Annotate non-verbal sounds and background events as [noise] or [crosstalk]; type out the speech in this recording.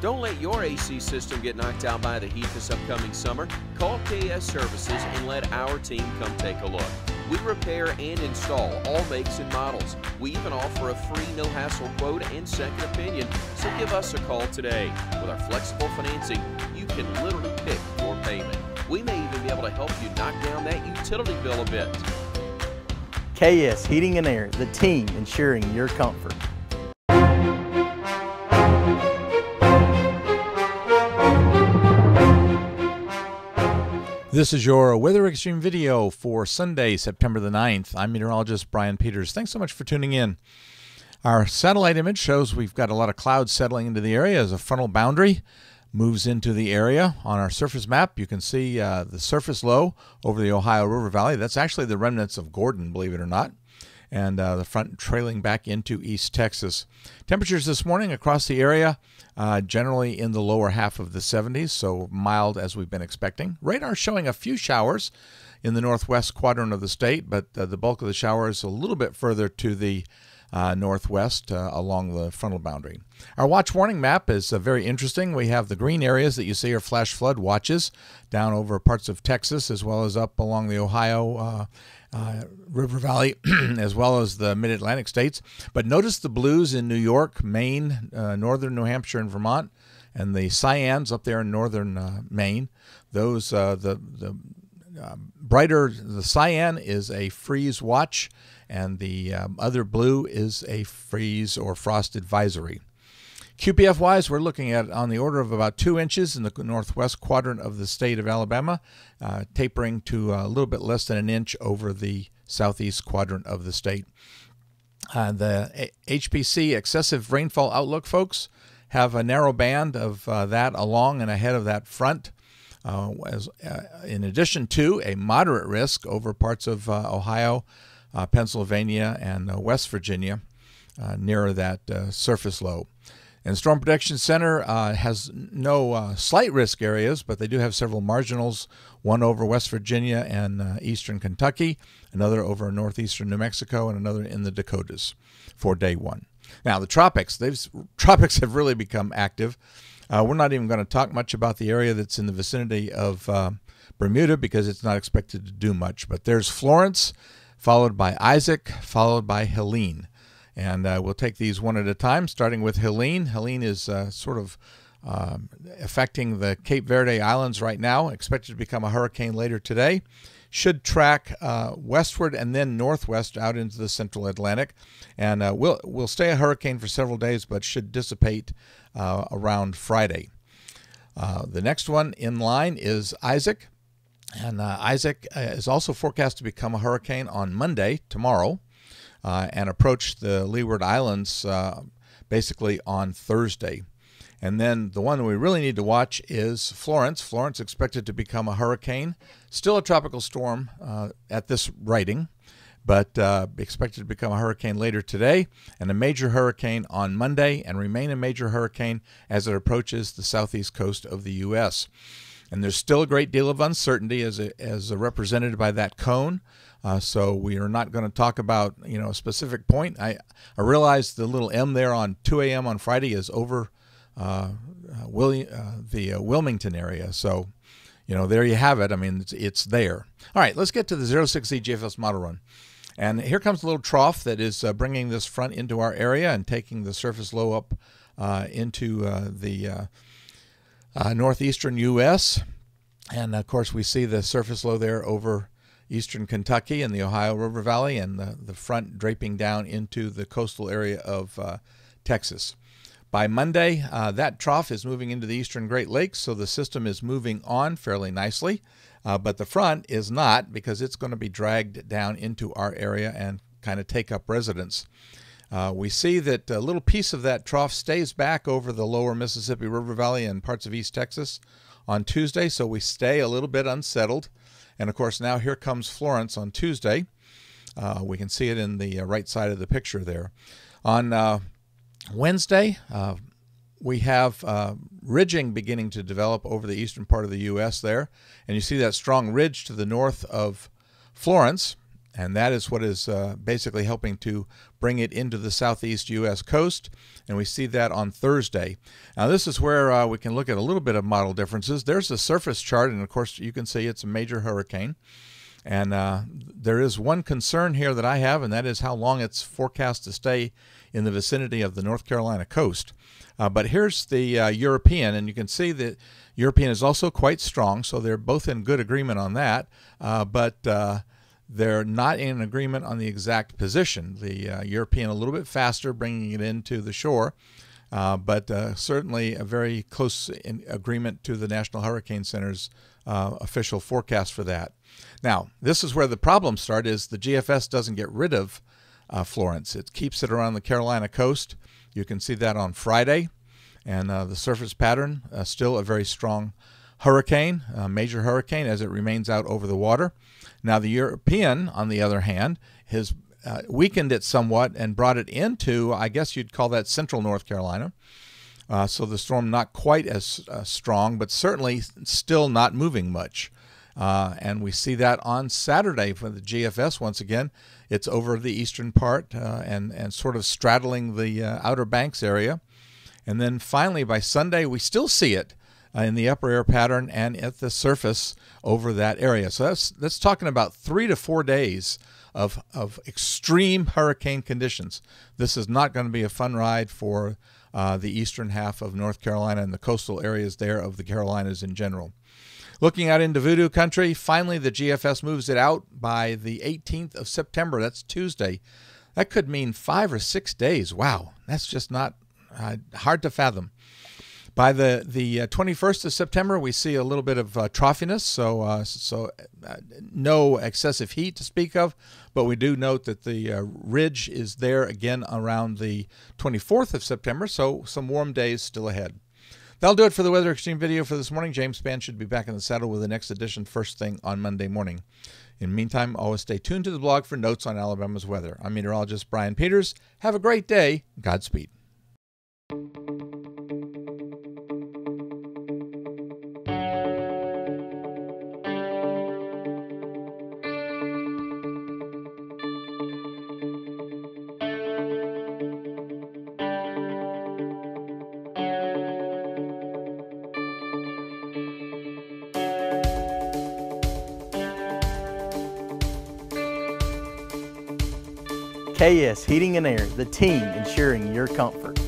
Don't let your AC system get knocked out by the heat this upcoming summer. Call KS Services and let our team come take a look. We repair and install all makes and models. We even offer a free no hassle quote and second opinion, so give us a call today. With our flexible financing, you can literally pick your payment. We may even be able to help you knock down that utility bill a bit. KS Heating and Air, the team ensuring your comfort. This is your Weather Xtreme video for Sunday, September the 9th. I'm meteorologist Brian Peters. Thanks so much for tuning in. Our satellite image shows we've got a lot of clouds settling into the area as a frontal boundary moves into the area. On our surface map, you can see uh, the surface low over the Ohio River Valley. That's actually the remnants of Gordon, believe it or not and uh, the front trailing back into East Texas. Temperatures this morning across the area uh, generally in the lower half of the 70s, so mild as we've been expecting. Radar showing a few showers in the northwest quadrant of the state, but uh, the bulk of the showers a little bit further to the uh, northwest uh, along the frontal boundary. Our watch warning map is uh, very interesting. We have the green areas that you see are flash flood watches down over parts of Texas as well as up along the Ohio uh, River Valley, [clears throat] as well as the mid Atlantic states. But notice the blues in New York, Maine, uh, northern New Hampshire, and Vermont, and the cyans up there in northern uh, Maine. Those, uh, the, the um, brighter, the cyan is a freeze watch, and the um, other blue is a freeze or frost advisory. QPF wise, we're looking at on the order of about two inches in the northwest quadrant of the state of Alabama, uh, tapering to a little bit less than an inch over the southeast quadrant of the state. Uh, the HPC excessive rainfall outlook, folks, have a narrow band of uh, that along and ahead of that front. Uh, as, uh, in addition to a moderate risk over parts of uh, Ohio, Pennsylvania, and West Virginia, nearer that surface low. And the Storm Prediction Center uh, has no uh, slight risk areas, but they do have several marginals one over West Virginia and uh, eastern Kentucky, another over northeastern New Mexico, and another in the Dakotas for day one. Now, the tropics, they've, tropics have really become active. Uh, we're not even going to talk much about the area that's in the vicinity of uh, Bermuda because it's not expected to do much. But there's Florence, followed by Isaac, followed by Helene. And uh, we'll take these one at a time, starting with Helene. Helene is uh, sort of uh, affecting the Cape Verde Islands right now, expected to become a hurricane later today. Should track uh, westward and then northwest out into the central Atlantic. And uh, will will stay a hurricane for several days, but should dissipate uh, around Friday. the next one in line is Isaac. And Isaac is also forecast to become a hurricane on Monday, tomorrow uh, and approach the Leeward Islands uh, basically on Thursday. And then the one we really need to watch is Florence. Florence expected to become a hurricane, still a tropical storm uh, at this writing, but uh, expected to become a hurricane later today, and a major hurricane on Monday, and remain a major hurricane as it approaches the southeast coast of the U.S. And there's still a great deal of uncertainty as, a, as a represented by that cone. Uh, so we are not going to talk about you know a specific point. I I realize the little M there on 2 a.m. on Friday is over uh, uh, William, uh, the uh, Wilmington area. So you know there you have it. I mean it's, it's there. All right, let's get to the 06Z GFS model run. And here comes a little trough that is uh, bringing this front into our area and taking the surface low up into the northeastern U.S. And of course, we see the surface low there over eastern Kentucky and the Ohio River Valley, and the, the front draping down into the coastal area of uh, Texas. By Monday, uh, that trough is moving into the eastern Great Lakes, so the system is moving on fairly nicely. Uh, but the front is not because it's going to be dragged down into our area and kind of take up residence. Uh, we see that a little piece of that trough stays back over the lower Mississippi River Valley and parts of East Texas on Tuesday, so we stay a little bit unsettled. And of course, now here comes Florence on Tuesday. Uh, we can see it in the uh, right side of the picture there. On uh, Wednesday, uh, we have uh, ridging beginning to develop over the eastern part of the U.S. there. And you see that strong ridge to the north of Florence. And that is what is uh, basically helping to bring it into the southeast U.S. coast. And we see that on Thursday. Now, this is where uh, we can look at a little bit of model differences. There's the surface chart, and of course, you can see it's a major hurricane. And uh, there is one concern here that I have, and that is how long it's forecast to stay in the vicinity of the North Carolina coast. Uh, but here's the uh, European, and you can see that European is also quite strong, so they're both in good agreement on that. Uh, but uh, they're not in agreement on the exact position. The uh, European a little bit faster, bringing it into the shore, uh, but certainly a very close agreement to the National Hurricane Center's official forecast for that. Now, this is where the problems start: is the GFS doesn't get rid of uh, Florence. It keeps it around the Carolina coast. You can see that on Friday. And uh, the surface pattern, uh, still a very strong hurricane, a major hurricane, as it remains out over the water. Now, the European, on the other hand, has uh, weakened it somewhat and brought it into, I guess you'd call that central North Carolina. Uh, so the storm not quite as uh, strong, but certainly still not moving much. Uh, and we see that on Saturday for the GFS once again. It's over the eastern part uh, and, and sort of straddling the uh, Outer Banks area. And then finally, by Sunday, we still see it uh, in the upper air pattern and at the surface over that area. So that's, that's talking about three to four days of, of extreme hurricane conditions. This is not going to be a fun ride for uh, the eastern half of North Carolina and the coastal areas there of the Carolinas in general. Looking out into voodoo country, finally the GFS moves it out by the 18th of September. That's Tuesday. That could mean five or six days. Wow, that's just not uh, hard to fathom. By the the uh, 21st of September, we see a little bit of uh, troughiness, so uh, so uh, no excessive heat to speak of, but we do note that the uh, ridge is there again around the 24th of September, so some warm days still ahead. That'll do it for the Weather Xtreme video for this morning. James Spann should be back in the saddle with the next edition first thing on Monday morning. In the meantime, always stay tuned to the blog for notes on Alabama's weather. I'm meteorologist Brian Peters. Have a great day. Godspeed. KS Heating and Air, the team ensuring your comfort.